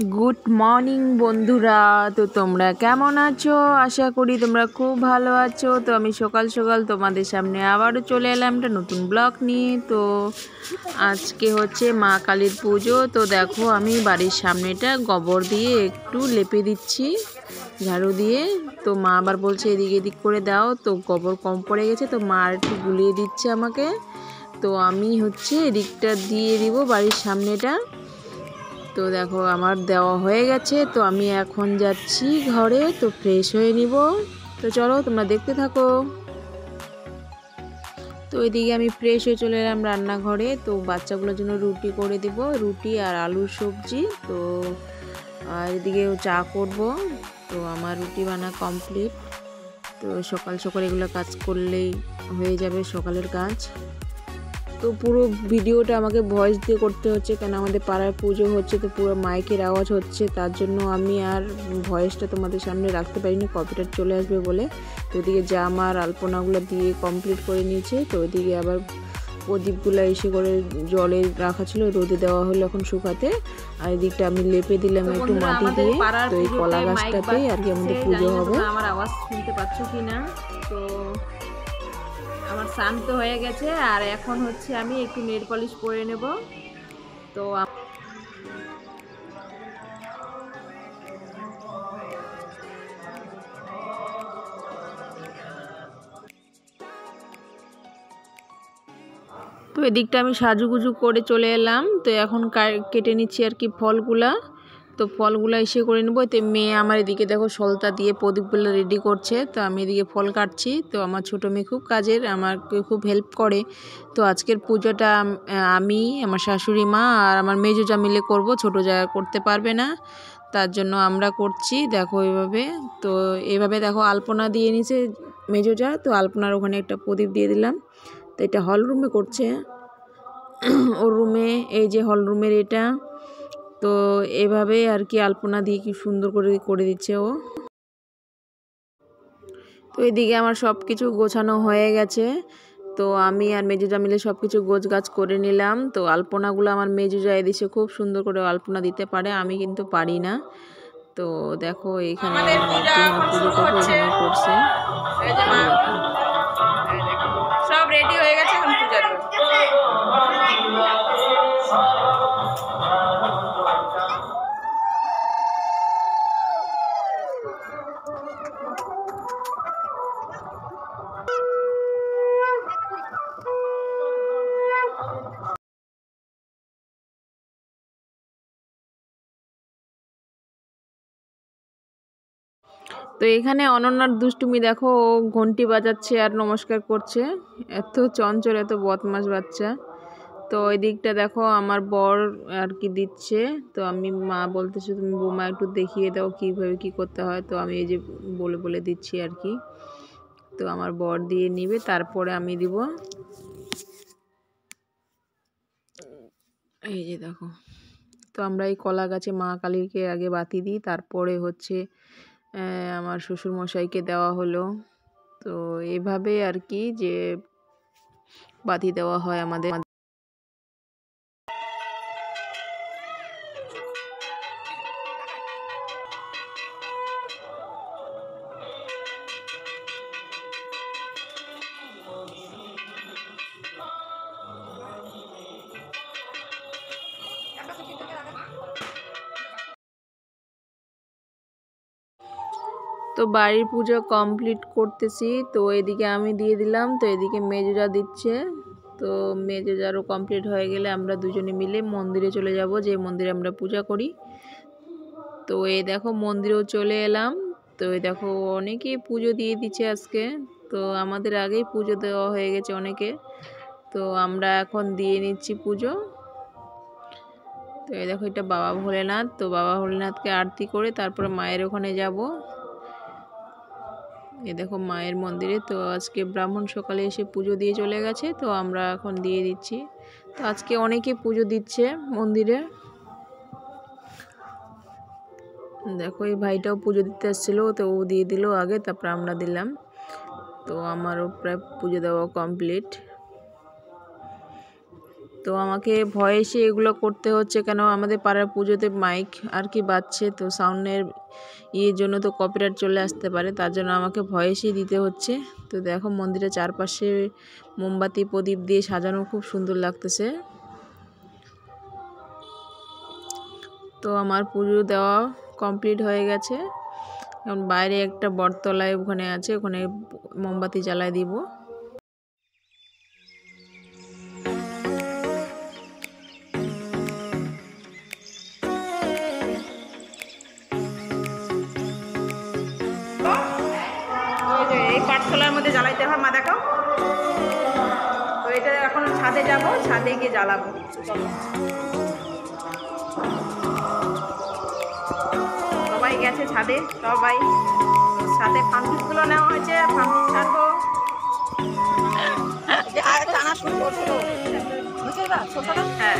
Good morning বন্ধুরা। তো তোমরা কেমন আছো? আশা করি তোমরা খুব ভালো আছো। তো আমি সকাল সকাল তোমাদের সামনে আবারও চলে এলাম একটা নতুন ব্লগ নিয়ে। তো আজকে হচ্ছে মা কালীর পুজো। তো দেখো, আমি বাড়ির সামনেটা গোবর দিয়ে একটু লেপে দিচ্ছি, ঝাড়ু দিয়ে। তো মা আবার বলছে, এদিক এদিক করে দাও। তো গোবর কম পড়ে গেছে, তো মা একটু গুলিয়ে দিচ্ছে আমাকে। তো আমি হচ্ছে এদিকটা দিয়ে দিব বাড়ির সামনেটা। তো দেখো, আমার দেওয়া হয়ে গেছে, তো আমি এখন যাচ্ছি ঘরে, তো ফ্রেশ হয়ে নিব। তো চলো, তোমরা দেখতে থাকো। তো এদিকে আমি ফ্রেশ হয়ে চলে এলাম রান্নাঘরে, তো বাচ্চাগুলোর জন্য রুটি করে দিব, রুটি আর আলুর সবজি। তো, আর এদিকে চা করব, তো আমার রুটি বানা কমপ্লিট তো সকাল সকাল এগুলো কাজ করলেই হয়ে যাবে সকালের কাজ। তো পুরো ভিডিওটা আমাকে ভয়েস দিয়ে করতে হচ্ছে কেন আমাদের পাড়ার পুজো হচ্ছে তো পুরো মাইকের আওয়াজ হচ্ছে তার জন্য আমি আর ভয়েসটা তোমাদের সামনে রাখতে পারিনি কপিটার চলে আসবে বলে। তো ওইদিকে জামা আর আলপনাগুলো দিয়ে কমপ্লিট করে নিয়েছে তো ওইদিকে আবার প্রদীপগুলো এসে করে জলে রাখা ছিল রোদে দেওয়া হলো এখন শুকাতে। আর এদিকটা আমি লেপে দিলাম একটু মাটি দিয়ে তো এই কলা গাছটাতেই আর কি আমাদের পুজো হবে। আমার আওয়াজ শুনতে পাচ্ছ কি না তো আমার স্নান তো হয়ে গেছে আর এখন হচ্ছে আমি একটু নেল পলিশ পরে নেব। তো তো এদিকটা আমি সাজুগুজু করে চলে এলাম। তো এখন কেটে নিচ্ছি আর কি ফলগুলা। তো ফলগুলো এসে করে নেব। তো মেয়ে আমার এদিকে দেখো সলতা দিয়ে প্রদীপগুলো রেডি করছে। তো আমি এদিকে ফল কাটছি। তো আমার ছোটো মেয়ে খুব কাজের, আমাকে খুব হেল্প করে। তো আজকের পুজোটা আমি আমার শাশুড়ি মা আর আমার মেজোজা মিলে করব। ছোটো জায়গা করতে পারবে না। তার জন্য আমরা করছি, দেখো এভাবে। তো এভাবে দেখো আলপনা দিয়ে নিছে মেজোজা। তো আলপনার ওখানে একটা প্রদীপ দিয়ে দিলাম। তো এটা হল রুমে করছে। ওর রুমে এই যে হল রুমের এটা। তো এভাবে আর কি আলপনা দিয়ে কি সুন্দর করে করে দিচ্ছে ও। তো এদিকে আমার সব কিছু গোছানো হয়ে গেছে। তো আমি আর মেজুজা মিলে সব কিছু গোছ গাছ করে নিলাম। তো আলপনাগুলো আমার মেজুজা এদিকে খুব সুন্দর করে আলপনা দিতে পারে আমি কিন্তু পারি না। তো দেখো এখানে করছে। সব রেডি হয়ে গেছে এখন পূজার তো এখানে অনন্যার দুষ্টুমি দেখো, ও ঘন্টি বাজাচ্ছে আর নমস্কার করছে। এত চঞ্চল, এত বদমাস বাচ্চা। তো ওই দিকটা দেখো, আমার বর আর কি দিচ্ছে। তো আমি, মা বলতেছে, তুমি বোমা একটু দেখিয়ে দাও কীভাবে কি করতে হয়। তো আমি এই যে বলে বলে দিচ্ছি আর কি। তো আমার বর দিয়ে নিবে, তারপরে আমি দিব। এই যে দেখো। তো আমরা এই কলা গাছে মা কালীকে আগে বাতি দিই, তারপরে হচ্ছে আমার শ্বশুরমশাইকে দেওয়া হলো। তো এভাবে আর কি যে বাতি দেওয়া হয় আমাদের তো বাড়ির পুজো কমপ্লিট করতেছি। তো এদিকে আমি দিয়ে দিলাম, তো এদিকে মেজোজা দিচ্ছে। তো মেজোজারও কমপ্লিট হয়ে গেলে আমরা দুজনে মিলে মন্দিরে চলে যাব, যে মন্দিরে আমরা পূজা করি। তো এই দেখো মন্দিরেও চলে এলাম। তো এই দেখো অনেকে পুজো দিয়ে দিচ্ছে আজকে। তো আমাদের আগেই পুজো দেওয়া হয়ে গেছে অনেকে। তো আমরা এখন দিয়ে নিচ্ছি পুজো। তো এই দেখো এটা বাবা ভোলেনাথ। তো বাবা ভোলেনাথকে আরতি করে তারপরে মায়ের ওখানে যাব। এ দেখো মায়ের মন্দিরে, তো আজকে ব্রাহ্মণ সকালে এসে পুজো দিয়ে চলে গেছে, তো আমরা এখন দিয়ে দিচ্ছি। তো আজকে অনেকে পুজো দিচ্ছে মন্দিরে। দেখো, এই ভাইটাও পুজো দিতে আসছিল তো ও দিয়ে দিল আগে, তারপর আমরা দিলাম। তো আমারও প্রায় পুজো দেওয়া কমপ্লিট তো আমাকে ভয়েসে এগুলো করতে হচ্ছে কেন? আমাদের পাড়ার পুজোতে মাইক আর কি বাজছে, তো সাউন্ডের ইয়ের জন্য তো কপিরাইট চলে আসতে পারে, তার জন্য আমাকে ভয়েসই দিতে হচ্ছে। তো দেখো মন্দিরের চারপাশে মোমবাতি, প্রদীপ দিয়ে সাজানো খুব সুন্দর লাগতেছে। তো আমার পুজো দেওয়া কমপ্লিট হয়ে গেছে। এখন বাইরে একটা বটতলায় ওখানে আছে, ওখানে মোমবাতি জ্বালায় দিব। ছাদে গিয়ে জ্বালাবো। সবাই গেছে ছাদে সবাই। ছাদে ফার্মফিসগুলো নেওয়া হয়েছে ফার্মফিস ছাড়বো। হ্যাঁ।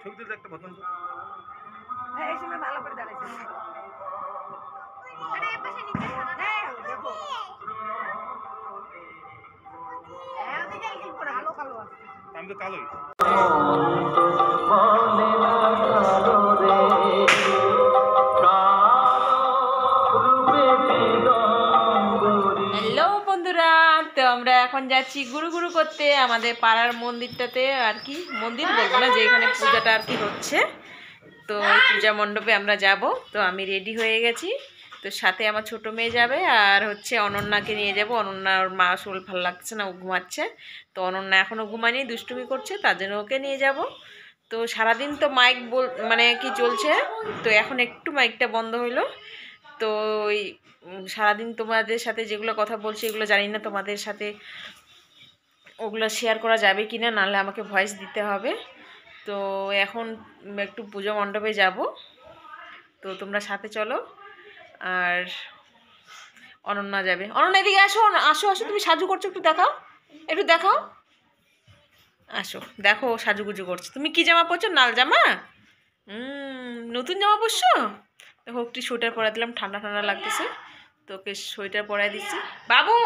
ছবি তুলতে একটা বদন এই সময় ভালো করে দাঁড়াইছে। আমি তো কালোই। তো আমরা এখন যাচ্ছি গুরু গুরু করতে আমাদের পাড়ার মন্দিরটাতে আর কি, মন্দির বলব না যেখানে পূজাটা আর কি হচ্ছে। তো পূজা মণ্ডপে আমরা যাব। তো আমি রেডি হয়ে গেছি। তো সাথে আমার ছোট মেয়ে যাবে আর হচ্ছে অনন্যাকে নিয়ে যাব। অনন্যার মা শরীর ভালো লাগছে না, ও ঘুমাচ্ছে। তো অনন্যা এখনও ঘুমায়নি, দুষ্টুমি করছে, তার জন্য ওকে নিয়ে যাব। তো সারাদিন তো মাইক বল মানে কি চলছে? তো এখন একটু মাইকটা বন্ধ হইল। তো ওই সারাদিন তোমাদের সাথে যেগুলো কথা বলছি এগুলো জানি না, তোমাদের সাথে ওগুলো শেয়ার করা যাবে কি না নাহলে আমাকে ভয়েস দিতে হবে। তো এখন একটু পুজো মণ্ডপে যাব। তো তোমরা সাথে চলো। আর অনন্যা যাবে। অনন্যা, এদিকে আসো আসো আসো, তুমি সাজু করছ, একটু দেখাও। একটু দেখাও। আসো, দেখো সাজুগুজু করছ। তুমি কি জামা পরছো? লাল জামা? নতুন জামা পরছো? দেখো, একটু সোয়েটার পরা দিলাম, ঠান্ডা ঠান্ডা লাগতেছে। তো ওকে সোয়েটার পরাই দিচ্ছি। বাবু!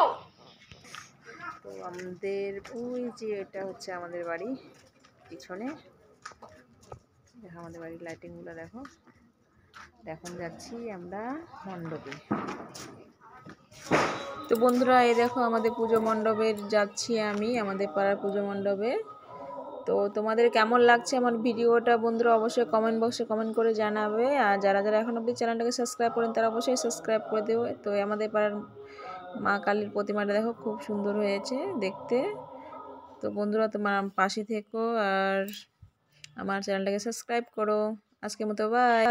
তো আমাদের, ওই যে এটা হচ্ছে আমাদের বাড়ি, পিছনে। দেখো, আমাদের বাড়ির লাইটিংগুলো দেখো। এখন যাচ্ছি আমরা মণ্ডপে। তো বন্ধুরা, এই দেখো আমাদের পুজো মণ্ডপে যাচ্ছি আমি আমাদের পাড়ার পুজো মণ্ডপে। তো তোমাদের কেমন লাগছে আমার ভিডিওটা বন্ধুরা অবশ্যই কমেন্ট বক্সে কমেন্ট করে জানাবে। আর যারা যারা এখন অবধি চ্যানেলটাকে সাবস্ক্রাইব করেন, তারা অবশ্যই সাবস্ক্রাইব করে দেবে তো আমাদের পাড়ার মা কালীর প্রতিমাটা দেখো, খুব সুন্দর হয়েছে দেখতে। তো বন্ধুরা তোমার পাশে থেকো আর আমার চ্যানেলটাকে সাবস্ক্রাইব করো। আজকে মতো বাই